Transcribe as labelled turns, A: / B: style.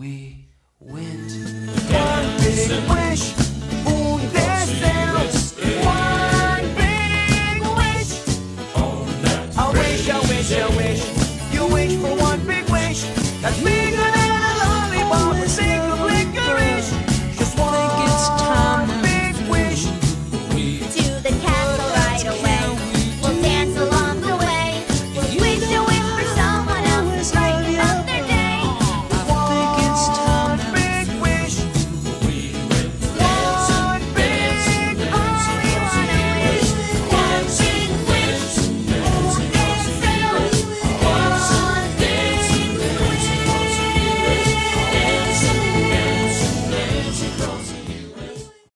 A: we went.
B: One big wish, un deseo. One big wish. I wish, I wish, I wish. You wish for one big wish. That's me.